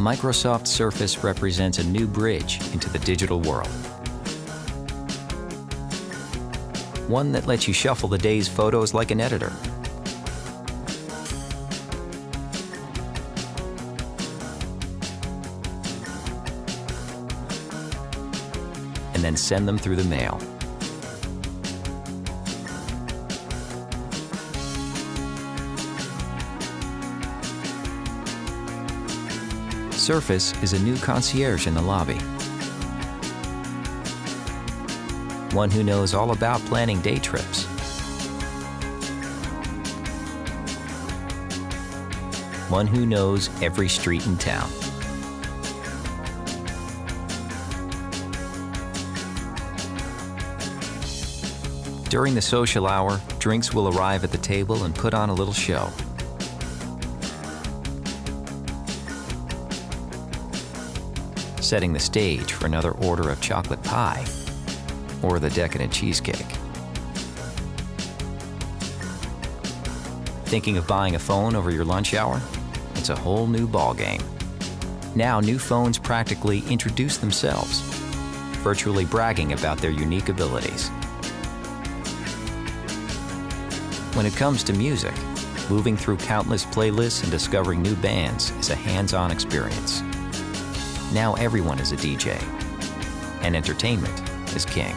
Microsoft Surface represents a new bridge into the digital world. One that lets you shuffle the day's photos like an editor. And then send them through the mail. Surface is a new concierge in the lobby. One who knows all about planning day trips. One who knows every street in town. During the social hour, drinks will arrive at the table and put on a little show. Setting the stage for another order of chocolate pie or the decadent cheesecake. Thinking of buying a phone over your lunch hour? It's a whole new ballgame. Now, new phones practically introduce themselves, virtually bragging about their unique abilities. When it comes to music, moving through countless playlists and discovering new bands is a hands-on experience. Now everyone is a DJ, and entertainment is king.